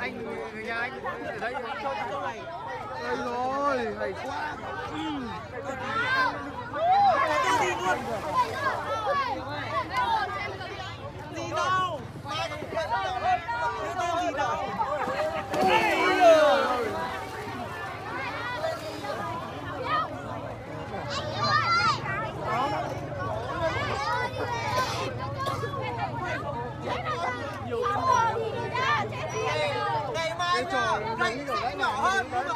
anh người nhà anh ở đây. Đây rồi, hay quá. Đi gì đâu? Gì đâu?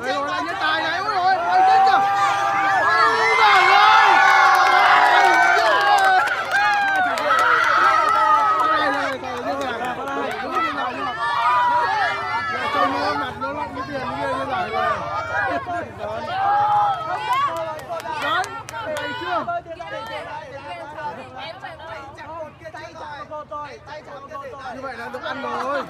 Đây rồi là với tài này úi rồi, đây chết chưa? Úi trời ơi. Như vậy là được ăn rồi.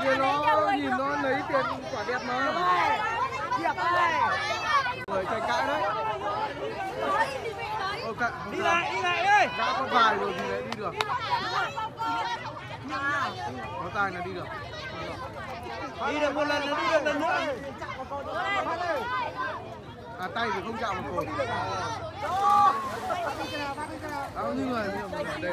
Nhìn nó, nhìn nó lấy tiền quả đẹp nó Hiệp này Người tranh cãi đấy. Okay, Đi lại, đi lại ơi Đã có vài rồi thì lại đi được. Có tài là đi được. Đi được một lần là đi được lần nữa. À tay thì không chạm một cột Đã có những người? Đây.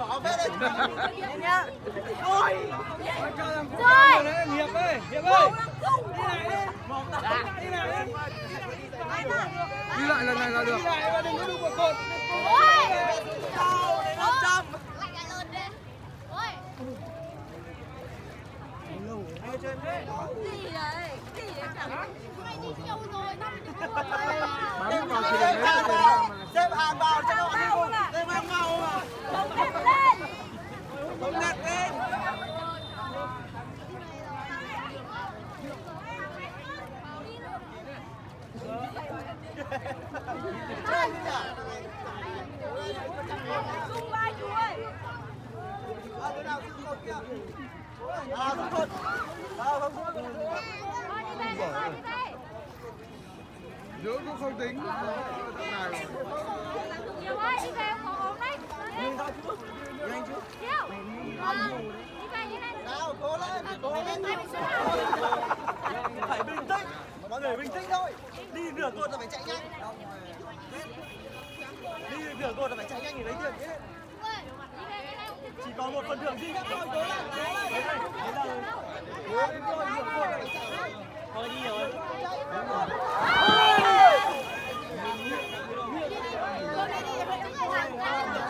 bỏ rồi đi lại. Lần này là được gì đấy gì đấy chẳng mày đi nhiều rồi năm đi nhiều rồi xếp hàng vào cho Xung vai chú ơi À, đứa nào xung một kia À, không thuật À, không thuật Thôi đi về, thôi đi về. Giữa cũng không tính Này Nhiều ơi, đi về không có ốm đấy Đi Nhanh chứ Nhiều Đi về như này Nào, cố lên, cố lên. Phải bình tĩnh mọi người bình tĩnh thôi đi nửa cột là phải chạy nhanh đi nửa cột là phải chạy nhanh để lấy tiền chỉ còn một phần thưởng duy nhất thôi cố lên cố lên thôi đi rồi Hãy subscribe cho kênh Ghiền Mì Gõ Để không bỏ lỡ những video hấp dẫn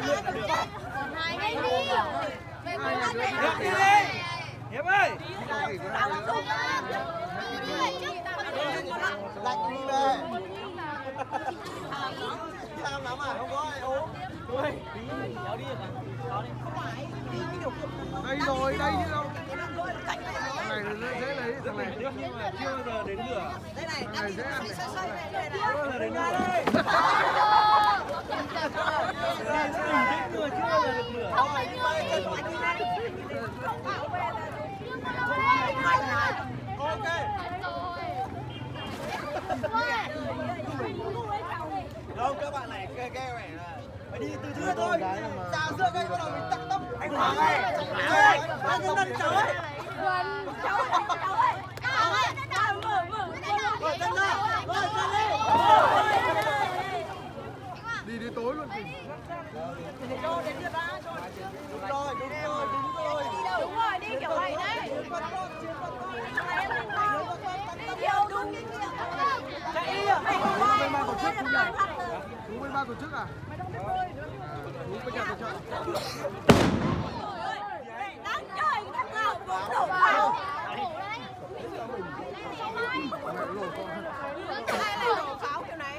Hiệp đi lên. Hiệp ơi. Lạnh đi lắm đi đi. Chứ đâu. Thằng này chưa giờ đến lửa. Đây này, đâu các bạn này kêu kê vậy phải đi từ trước thôi ra giữa cây bắt đầu mình tăng tốc anh hoàng ơi anh dân dân cháu ấy cháu ơi cháu ơi cháu ơi mở mở mở chân ra rồi chân đi tối luôn. Thì cho đến lượt đã cho đúng rồi đúng rồi đúng rồi đi đâu đúng rồi đi kiểu này đấy đi đâu đúng chạy đi à bên ban tổ chức không nhỉ đúng bên ban tổ chức à? Đúng bên nhà tổ chức Đang chơi cái thằng nào cũng đổ vào. mẹ lổ con Ai lại đổ pháo kiểu này?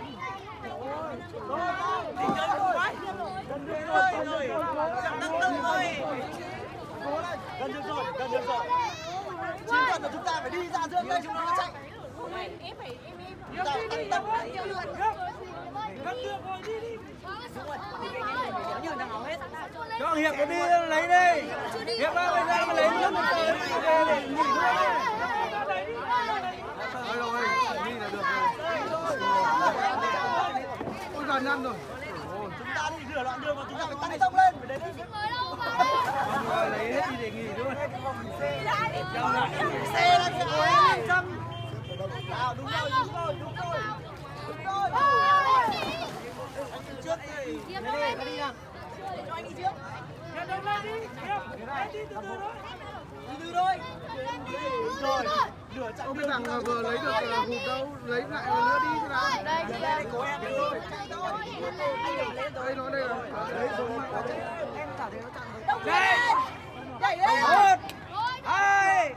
đi chơi cùng quá gần được rồi rồi chẳng đăng tâm thôi gần được rồi gần được rồi. Chỉ cần là chúng ta phải đi ra giữa cây chúng nó chạy. Em phải em em. chúng ta tăng tốc cho hiệp nó đi lấy đi. Hiệp ra bây giờ mà lấy nước một cái về để nghỉ thôi Đây. Rồi, đi là được rồi. Ôi gần năm rồi. Chúng ta đi rửa loạn đường mà chúng ta phải tăng tốc lên. Phải đến xe là phải ngồi trăm nào đúng rồi đúng rồi đúng rồi đúng rồi anh đi trước đi đi đi đi nào cho anh đi trước đi từ thôi đúng rồi nửa chặng Ông cái vừa lấy được ờ, hụt đâu, lấy lại lần nữa đi thế nào? đây đây của em đi thôi anh đừng lên Đây nó đây là lấy xuống rồi Đông lên. chạy lên một hai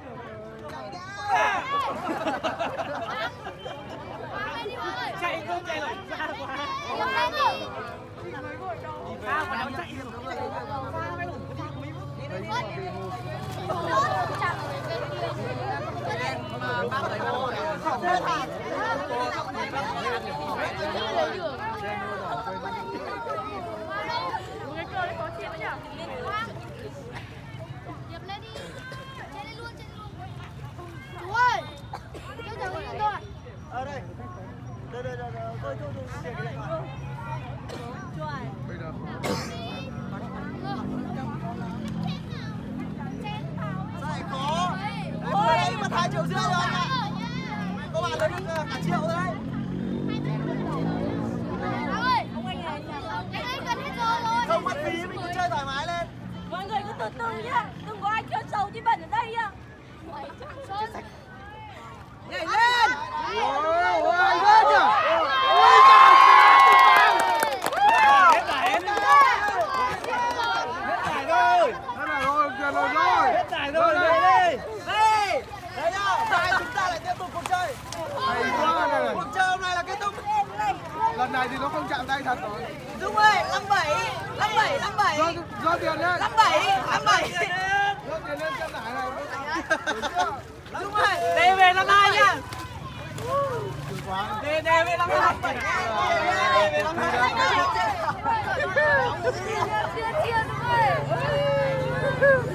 chạy không chạy lại xa quá sao mà nó chạy ở chơi. Hay quá này này. cuộc chơi hôm nay là kết thúc. Lần này thì nó không chạm tay thật rồi. Dung ơi, 57, 57, 57, Do, do tiền nhá. 57, 57. 对对对对对对对对对对对对对对对对对对对